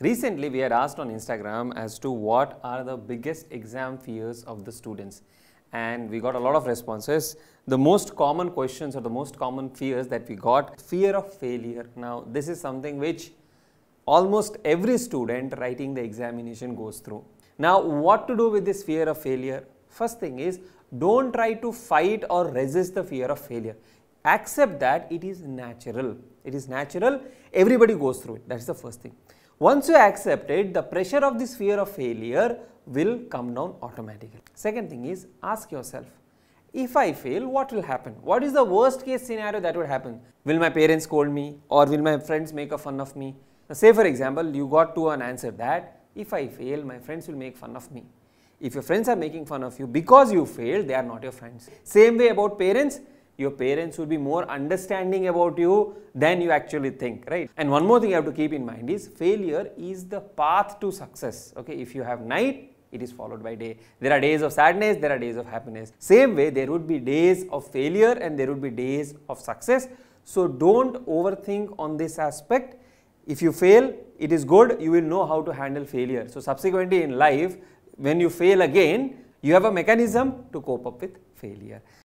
Recently, we had asked on Instagram as to what are the biggest exam fears of the students. And we got a lot of responses. The most common questions or the most common fears that we got fear of failure. Now, this is something which almost every student writing the examination goes through. Now, what to do with this fear of failure? First thing is, don't try to fight or resist the fear of failure. Accept that it is natural. It is natural. Everybody goes through it. That's the first thing. Once you accept it, the pressure of this fear of failure will come down automatically. Second thing is, ask yourself, if I fail, what will happen? What is the worst case scenario that would happen? Will my parents scold me or will my friends make a fun of me? Now, say for example, you got to an answer that if I fail, my friends will make fun of me. If your friends are making fun of you because you failed, they are not your friends. Same way about parents, your parents will be more understanding about you than you actually think, right? And one more thing you have to keep in mind is failure is the path to success. Okay, if you have night, it is followed by day. There are days of sadness, there are days of happiness. Same way, there would be days of failure and there would be days of success. So don't overthink on this aspect. If you fail, it is good, you will know how to handle failure. So subsequently in life, when you fail again, you have a mechanism to cope up with failure.